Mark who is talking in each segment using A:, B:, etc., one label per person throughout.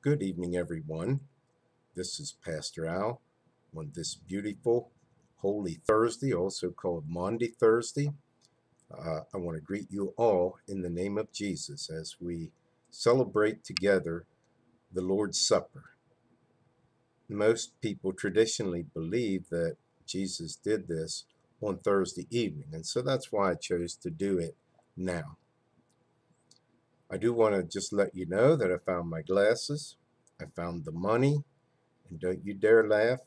A: Good evening, everyone. This is Pastor Al on this beautiful Holy Thursday, also called Maundy Thursday. Uh, I want to greet you all in the name of Jesus as we celebrate together the Lord's Supper. Most people traditionally believe that Jesus did this on Thursday evening, and so that's why I chose to do it now. I do want to just let you know that I found my glasses, I found the money, and don't you dare laugh,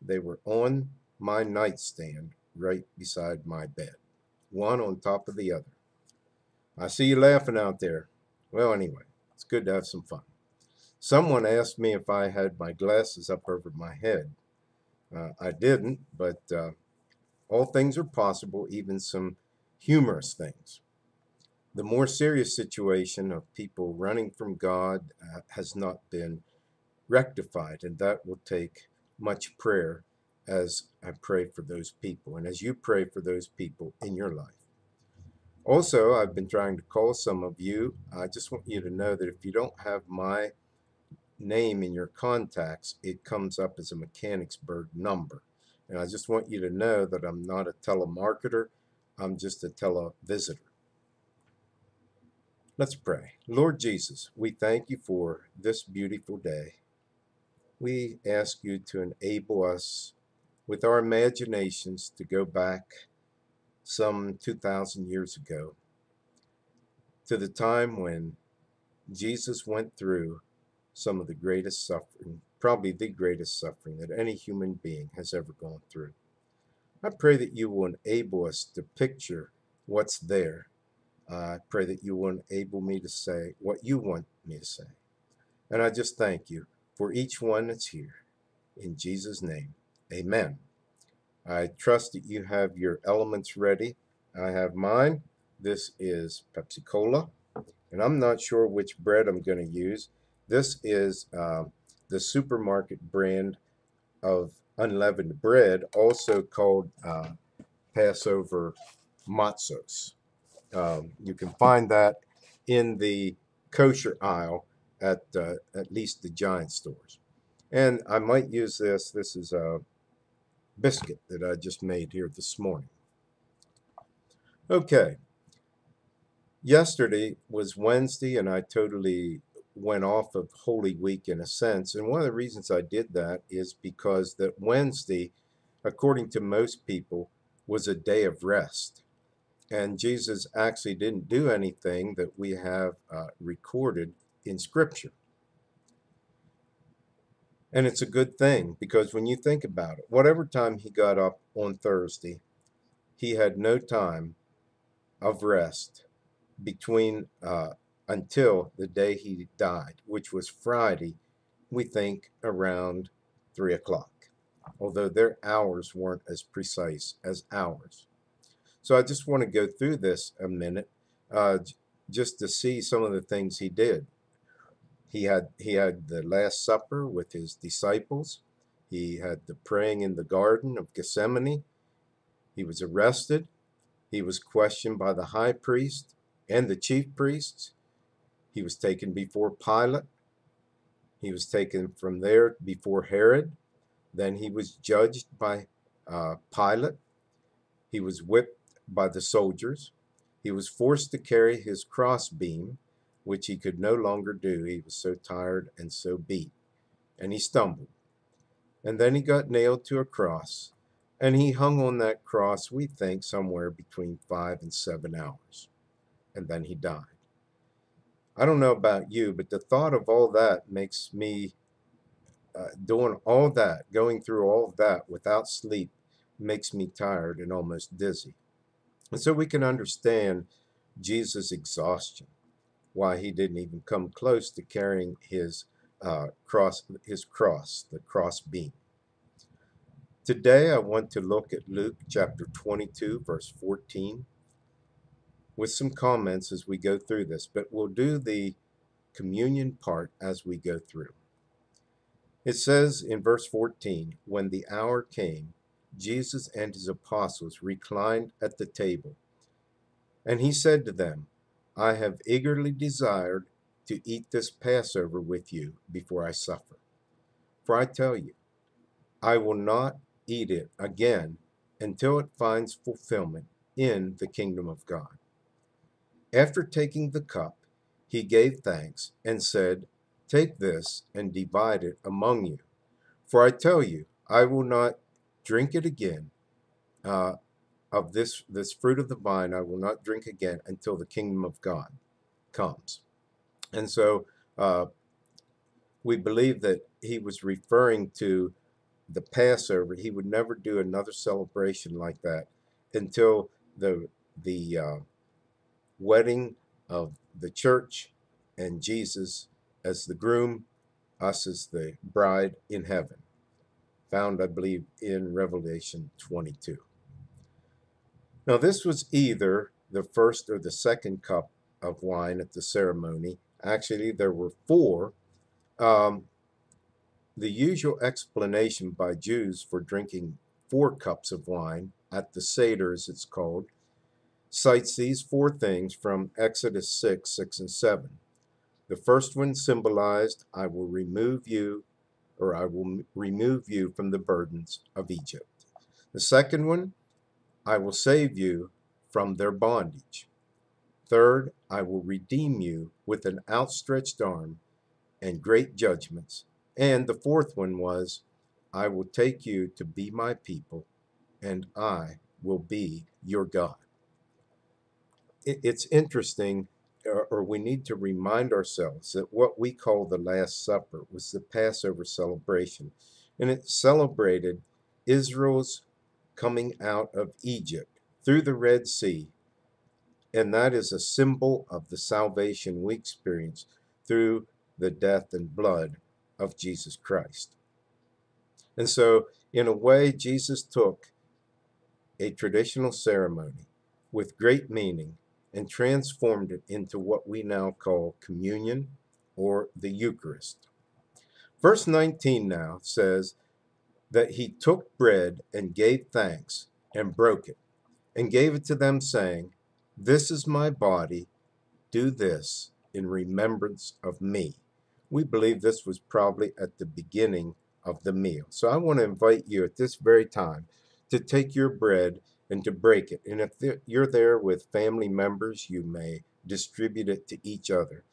A: they were on my nightstand right beside my bed, one on top of the other. I see you laughing out there. Well, anyway, it's good to have some fun. Someone asked me if I had my glasses up over my head. Uh, I didn't, but uh, all things are possible, even some humorous things the more serious situation of people running from God uh, has not been rectified, and that will take much prayer as I pray for those people and as you pray for those people in your life. Also, I've been trying to call some of you. I just want you to know that if you don't have my name in your contacts, it comes up as a Mechanicsburg number. And I just want you to know that I'm not a telemarketer, I'm just a televisitor. Let's pray. Lord Jesus, we thank you for this beautiful day. We ask you to enable us with our imaginations to go back some 2,000 years ago to the time when Jesus went through some of the greatest suffering, probably the greatest suffering that any human being has ever gone through. I pray that you will enable us to picture what's there I pray that you will enable me to say what you want me to say. And I just thank you for each one that's here. In Jesus' name, amen. I trust that you have your elements ready. I have mine. This is Pepsi Cola. And I'm not sure which bread I'm going to use. This is uh, the supermarket brand of unleavened bread, also called uh, Passover matzos. Um, you can find that in the kosher aisle at uh, at least the giant stores. And I might use this. This is a biscuit that I just made here this morning. Okay. Yesterday was Wednesday, and I totally went off of Holy Week in a sense. And one of the reasons I did that is because that Wednesday, according to most people, was a day of rest and Jesus actually didn't do anything that we have uh, recorded in Scripture. And it's a good thing because when you think about it, whatever time he got up on Thursday, he had no time of rest between uh, until the day he died, which was Friday, we think around three o'clock, although their hours weren't as precise as ours. So I just want to go through this a minute, uh, just to see some of the things he did. He had he had the Last Supper with his disciples. He had the praying in the Garden of Gethsemane. He was arrested. He was questioned by the high priest and the chief priests. He was taken before Pilate. He was taken from there before Herod. Then he was judged by uh, Pilate. He was whipped by the soldiers. He was forced to carry his crossbeam, which he could no longer do. He was so tired and so beat. And he stumbled. And then he got nailed to a cross. And he hung on that cross, we think, somewhere between five and seven hours. And then he died. I don't know about you, but the thought of all that makes me uh, doing all that, going through all of that without sleep, makes me tired and almost dizzy. And so we can understand Jesus' exhaustion, why he didn't even come close to carrying his uh, cross, his cross, the cross beam. Today I want to look at Luke chapter 22, verse 14, with some comments as we go through this, but we'll do the communion part as we go through. It says in verse 14, When the hour came, Jesus and his apostles reclined at the table. And he said to them, I have eagerly desired to eat this Passover with you before I suffer. For I tell you, I will not eat it again until it finds fulfillment in the kingdom of God. After taking the cup, he gave thanks and said, Take this and divide it among you. For I tell you, I will not drink it again. Uh, of this this fruit of the vine, I will not drink again until the kingdom of God comes. And so uh, we believe that he was referring to the Passover. He would never do another celebration like that until the the uh, wedding of the church and Jesus as the groom, us as the bride in heaven. Found, I believe, in Revelation 22. Now, this was either the first or the second cup of wine at the ceremony. Actually, there were four. Um, the usual explanation by Jews for drinking four cups of wine at the Seder, as it's called, cites these four things from Exodus 6, 6, and 7. The first one symbolized, I will remove you, or I will remove you from the burdens of Egypt. The second one, I will save you from their bondage. Third, I will redeem you with an outstretched arm and great judgments. And the fourth one was, I will take you to be my people, and I will be your God. It's interesting, or we need to remind ourselves that what we call the Last Supper was the Passover celebration, and it celebrated Israel's coming out of Egypt through the Red Sea and that is a symbol of the salvation we experience through the death and blood of Jesus Christ. And so, in a way, Jesus took a traditional ceremony with great meaning and transformed it into what we now call communion or the Eucharist. Verse 19 now says that he took bread and gave thanks and broke it and gave it to them, saying, this is my body. Do this in remembrance of me. We believe this was probably at the beginning of the meal. So I want to invite you at this very time to take your bread and to break it. And if you're there with family members, you may distribute it to each other.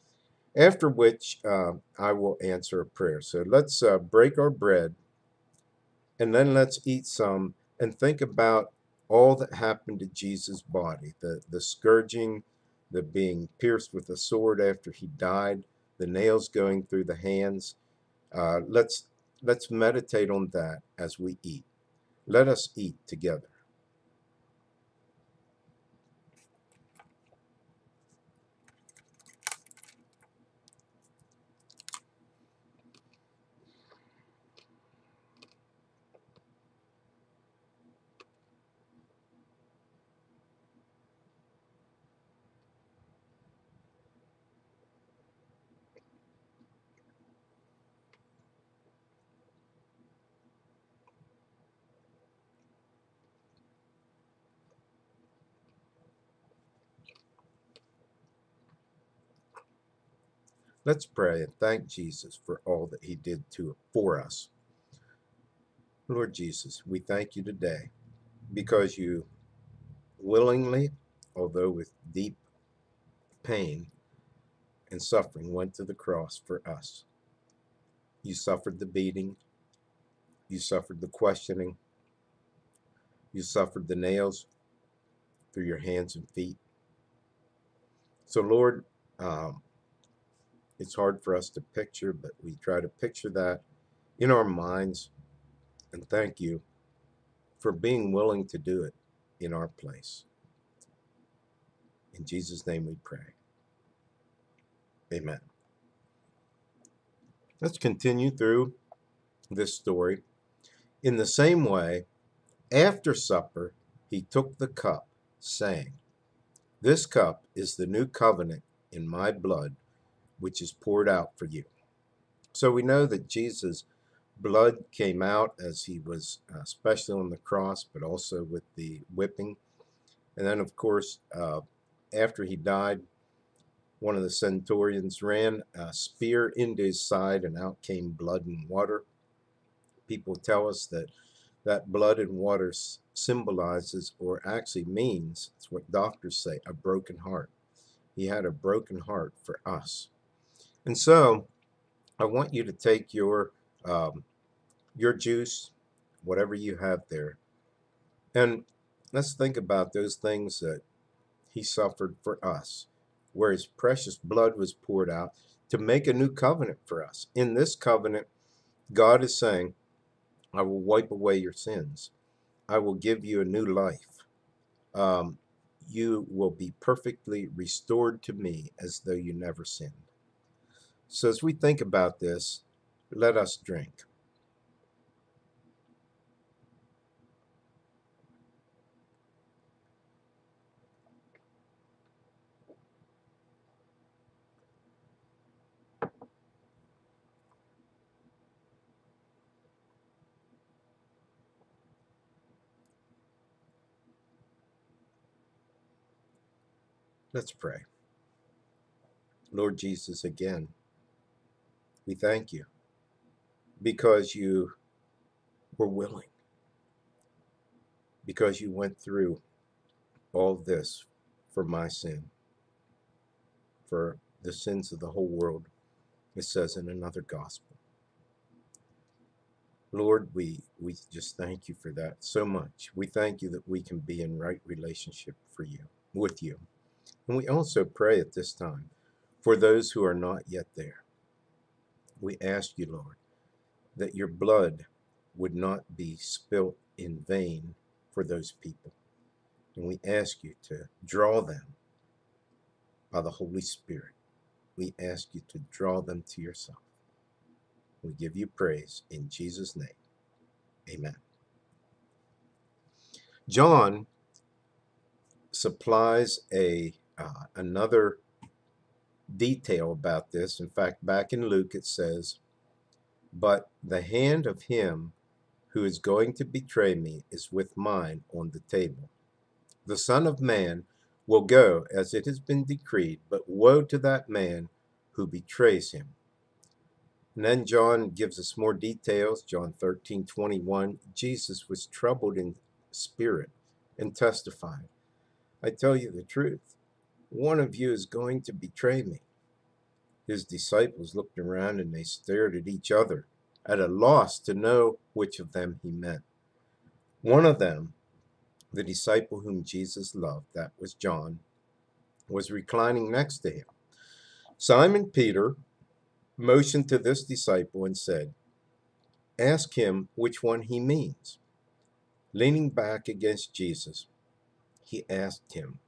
A: After which, uh, I will answer a prayer. So let's uh, break our bread and then let's eat some and think about all that happened to Jesus' body the, the scourging, the being pierced with a sword after he died, the nails going through the hands. Uh, let's, let's meditate on that as we eat. Let us eat together. Let's pray and thank Jesus for all that he did to for us. Lord Jesus, we thank you today because you willingly, although with deep pain and suffering, went to the cross for us. You suffered the beating, you suffered the questioning, you suffered the nails through your hands and feet. So, Lord, um, it's hard for us to picture, but we try to picture that in our minds. And thank you for being willing to do it in our place. In Jesus' name we pray. Amen. Let's continue through this story. In the same way, after supper, he took the cup, saying, This cup is the new covenant in my blood which is poured out for you. So we know that Jesus' blood came out as he was, uh, especially on the cross, but also with the whipping. And then, of course, uh, after he died, one of the centurions ran a spear into his side and out came blood and water. People tell us that that blood and water symbolizes or actually means, it's what doctors say, a broken heart. He had a broken heart for us. And so I want you to take your um, your juice, whatever you have there, and let's think about those things that he suffered for us, where his precious blood was poured out to make a new covenant for us. In this covenant, God is saying, I will wipe away your sins. I will give you a new life. Um, you will be perfectly restored to me as though you never sinned. So, as we think about this, let us drink. Let's pray. Lord Jesus, again, we thank you because you were willing, because you went through all this for my sin, for the sins of the whole world, it says in another gospel. Lord, we, we just thank you for that so much. We thank you that we can be in right relationship for you, with you. And we also pray at this time for those who are not yet there. We ask you, Lord, that your blood would not be spilt in vain for those people. And we ask you to draw them by the Holy Spirit. We ask you to draw them to yourself. We give you praise in Jesus' name. Amen. John supplies a uh, another detail about this. In fact, back in Luke it says, But the hand of him who is going to betray me is with mine on the table. The Son of Man will go as it has been decreed, but woe to that man who betrays him. And then John gives us more details. John 13, 21. Jesus was troubled in spirit and testified, I tell you the truth one of you is going to betray me. His disciples looked around and they stared at each other, at a loss to know which of them he meant. One of them, the disciple whom Jesus loved, that was John, was reclining next to him. Simon Peter motioned to this disciple and said, Ask him which one he means. Leaning back against Jesus, he asked him,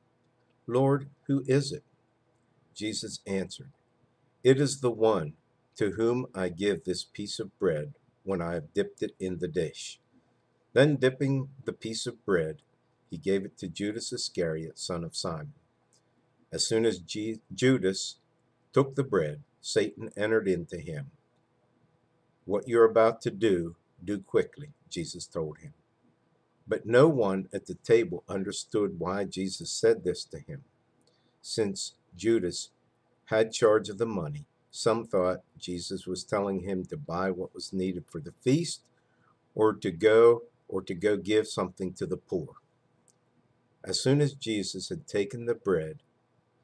A: Lord, who is it? Jesus answered, It is the one to whom I give this piece of bread when I have dipped it in the dish. Then, dipping the piece of bread, he gave it to Judas Iscariot, son of Simon. As soon as G- Judas took the bread, Satan entered into him. What you're about to do, do quickly, Jesus told him. But no one at the table understood why Jesus said this to him. Since Judas had charge of the money, some thought Jesus was telling him to buy what was needed for the feast or to go or to go give something to the poor. As soon as Jesus had taken the bread,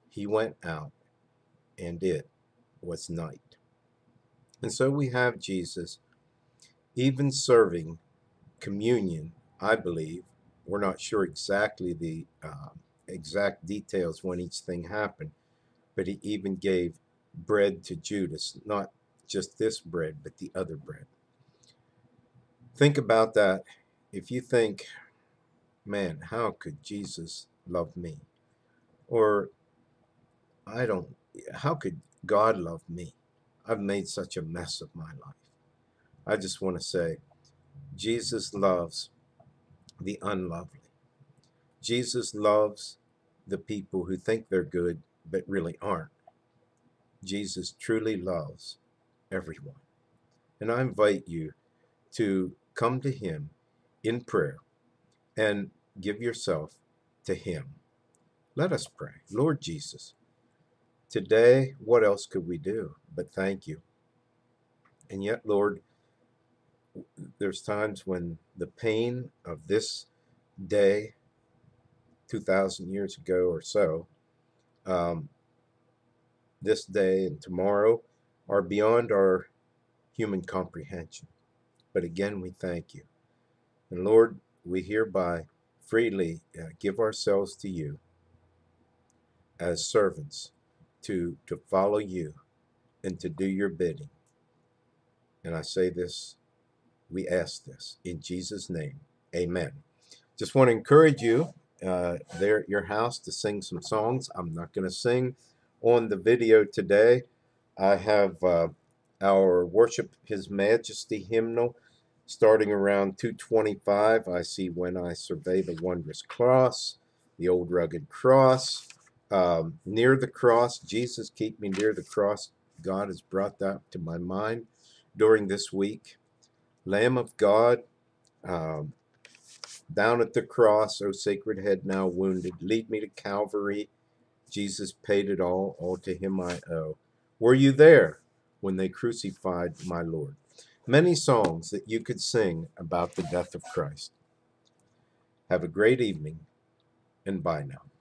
A: he went out, and it was night. And so we have Jesus even serving communion I believe. We're not sure exactly the uh, exact details when each thing happened, but he even gave bread to Judas, not just this bread, but the other bread. Think about that. If you think, man, how could Jesus love me? Or, I don't, how could God love me? I've made such a mess of my life. I just want to say, Jesus loves the unlovely. Jesus loves the people who think they're good but really aren't. Jesus truly loves everyone. And I invite you to come to Him in prayer and give yourself to Him. Let us pray. Lord Jesus, Today, what else could we do but thank you? And yet, Lord, there's times when the pain of this day, 2,000 years ago or so, um, this day and tomorrow are beyond our human comprehension. But again, we thank you. And Lord, we hereby freely uh, give ourselves to you as servants to, to follow you and to do your bidding. And I say this, we ask this in Jesus' name. Amen. Just want to encourage you uh, there at your house to sing some songs. I'm not going to sing on the video today. I have uh, our Worship His Majesty hymnal starting around 225. I see When I Survey the Wondrous Cross, the Old Rugged Cross. Um, near the cross, Jesus, keep me near the cross. God has brought that to my mind during this week. Lamb of God, um, down at the cross, O sacred head now wounded, lead me to Calvary. Jesus paid it all, all to him I owe. Were you there when they crucified my Lord? Many songs that you could sing about the death of Christ. Have a great evening, and bye now.